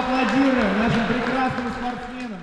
поаплодируем нашим прекрасным спортсменам.